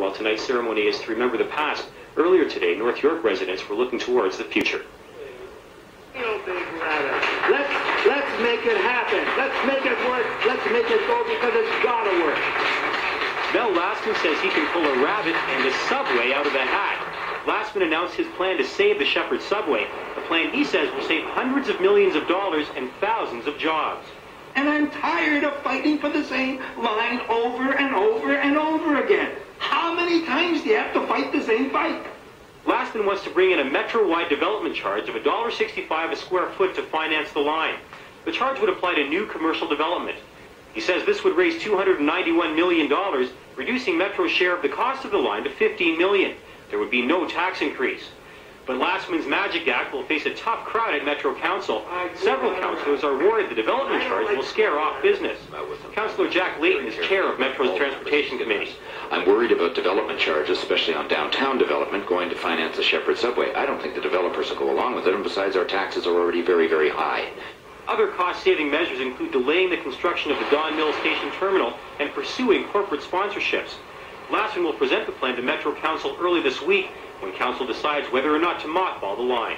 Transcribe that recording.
while tonight's ceremony is to remember the past. Earlier today, North York residents were looking towards the future. You big rabbit. Let's let's make it happen. Let's make it work. Let's make it go because it's gotta work. Mel Lastman says he can pull a rabbit and a subway out of a hat. Lastman announced his plan to save the Sheppard subway, a plan he says will save hundreds of millions of dollars and thousands of jobs. And I'm tired of fighting for the same line over and over and over again. How many times you have to fight the same fight? Lastman wants to bring in a metro-wide development charge of $1.65 a square foot to finance the line. The charge would apply to new commercial development. He says this would raise $291 million, reducing Metro's share of the cost of the line to $15 million. There would be no tax increase. But Lastman's Magic Act will face a tough crowd at Metro Council. Several councillors are worried the development charge will scare off business. Councillor Jack Layton is chair of Metro's Transportation Committee. I'm worried about development charges, especially on downtown development, going to finance the Sheppard subway. I don't think the developers will go along with it, and besides, our taxes are already very, very high. Other cost-saving measures include delaying the construction of the Don Mills Station Terminal and pursuing corporate sponsorships. Lastman will present the plan to Metro Council early this week when Council decides whether or not to mothball the line.